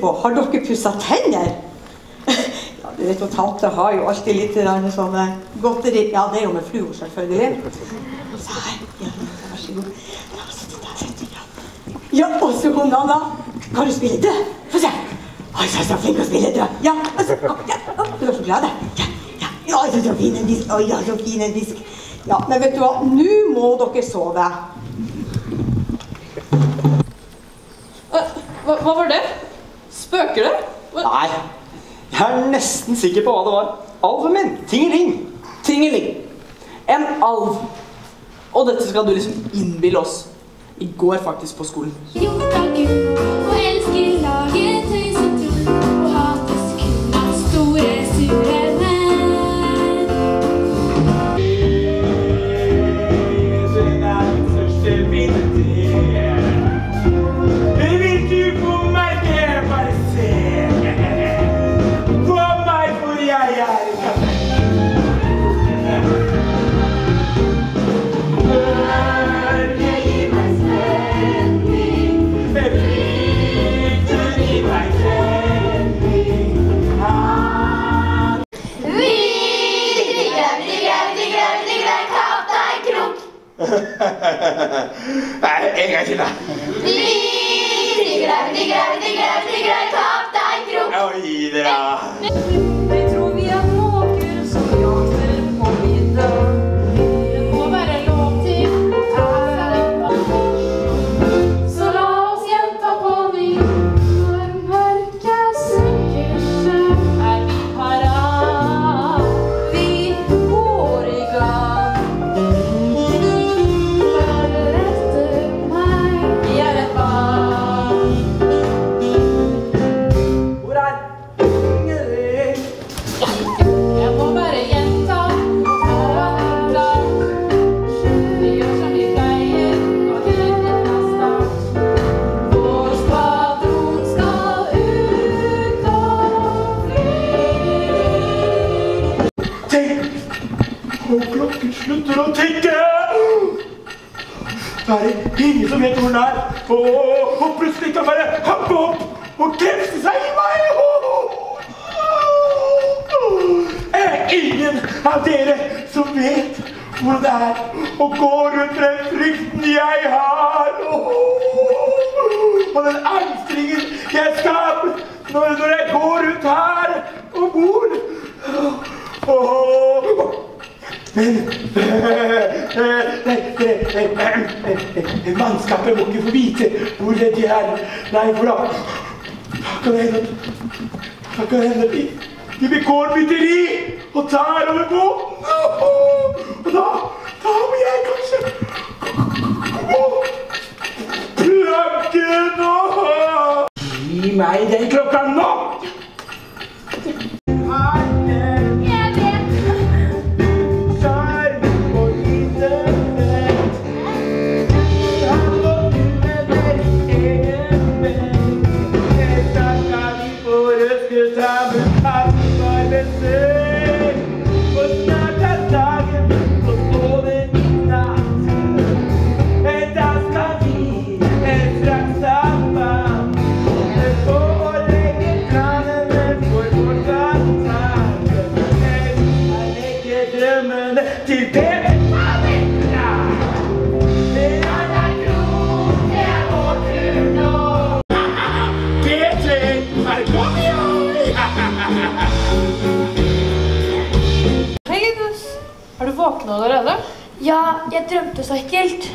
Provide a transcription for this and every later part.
på, har dere pussa tenner? Ja, du vet Tante har jo alltid litt sånn eh, godteri Ja, det er jo med fluor, selvfølgelig. Så her, ja, vær så god. Ja, det der, ja, og så hun Anna. Kan du spille død? Få se. Oi, så så flink å spille død. Ja, du er så glad, ja. Ja, ja, så, fin en disk. Oi, så fin en disk. Ja, men vet du hva, nå må dere sove. Hva hva var det? Nei, jeg er nesten sikker på hva det var. Alven min, Tingeling. Tingeling. En alv. Og dette skal du liksom innbille oss. I går faktisk på skolen. Jo, takk, Gud digger, greit, det greit, digger, vi digger en Krok. Oi, dere. Da er det ingen som vet hvor den er. Og, og plutselig kan bare hoppe opp og kremse seg i meg. Er ingen av dere som vet hvor det er å gå rundt den frykten jeg har? Og den angstringen jeg skaper når, når jeg går rundt her og bor. Men nei, mannskapet må ikke få vite hvor de er. Nei, for da kan det hende. Da kan det hende. De, de begår mytteri og tar over båten. Og da, da må jeg kanskje planken og Gi meg den klokka nå! Jeg Våken allerede? Ja, jeg drømte så ekkelt.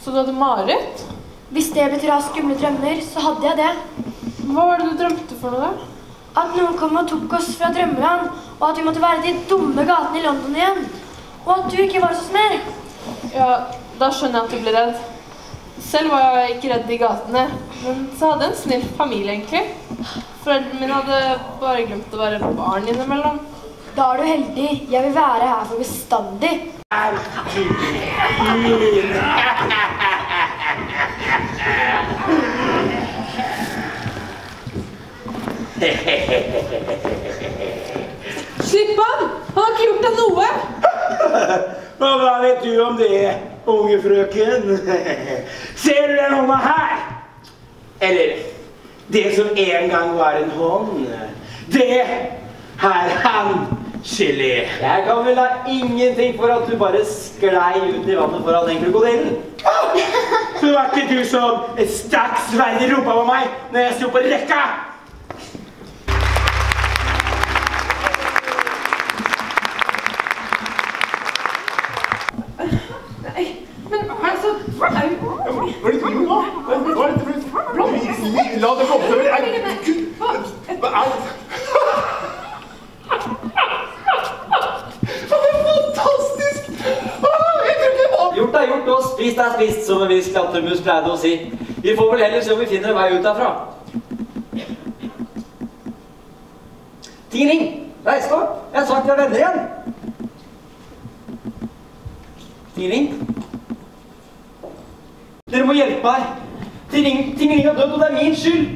Så du hadde mareritt? Hvis det betyr å ha skumle drømmer, så hadde jeg det. Hva var det du drømte for noe da? At noen kom og tok oss fra drømmeland, og at vi måtte være i de dumme gatene i London igjen. Og at du ikke var hos oss mer. Ja, da skjønner jeg at du ble redd. Selv var jeg ikke redd i gatene, men så hadde jeg en snill familie egentlig. Foreldrene mine hadde bare glemt å være barn innimellom. Da er du heldig. Jeg vil være her for bestandig. Slipp han! Han har ikke gjort deg noe! Hva vet du om det, unge frøken? Ser du den hånda her? Eller Det som en gang var en hånd, det er han gelé. Jeg kan vel ha ingenting for at du bare sklei ut i vannet foran den krokodillen. Så var ikke du som stakk sverdet i rumpa på meg når jeg sto på rekka? Men altså Hva er det du gjør nå? Hva er dette for La det gå over. Hva er det? Det er fantastisk! Jeg tror ikke det var Gjort er gjort, og spist er spist, som en viss klatremus pleide å si. Vi får vel heller se om vi finner en vei ut derfra. Tingeling! Reis deg opp! Jeg har sagt vi er venner igjen. Tingeling? Dere må hjelpe meg. Tingeling, har dødd, og det er min skyld.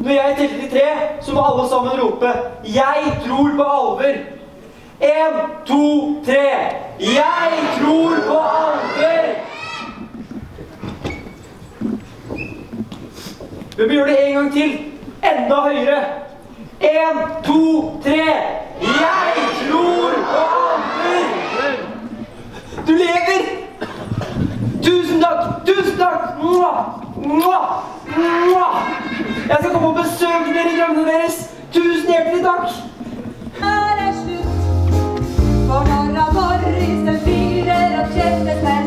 Når jeg teller til tre, så må alle sammen rope 'Jeg tror på alver'. En, to, tre. Jeg tror på alver! Vi må gjøre det en gang til. Enda høyere. En, to, tre. Jeg tror på alver! Du lever! Tusen takk! Tusen takk! Mwah! Mwah! Mwah! Jeg skal komme og besøke dere i drømmene deres. Tusen hjertelig takk! Her er slutt. For når Morrisen fyrer opp kjempesmella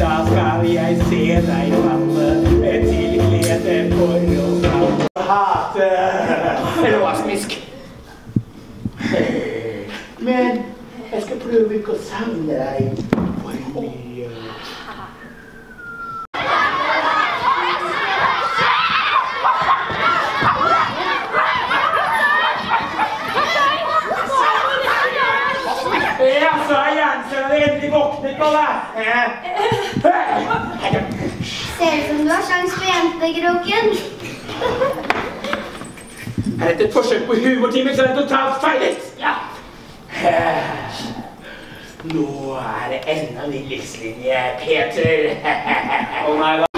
Da skal jeg se deg falle til glede for oss alle. Hate Eller hva smisk. Men jeg skal prøve ikke å savne deg for mye. Ja, så er Jernsen endelig våknet på deg. Ser ut som du har sjans på jentekroken. Er dette et forsøk på humortime, så er totalt feilet. Ja. Nå er det enda min livslinje, Peter. Å nei da.